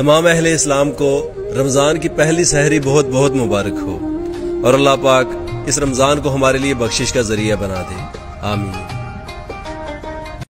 तमाम अहल इस्लाम को रमज़ान की पहली सहरी बहुत बहुत मुबारक हो और अल्लाह पाक इस रमज़ान को हमारे लिए बख्शिश का ज़रिया बना दे। आमीन।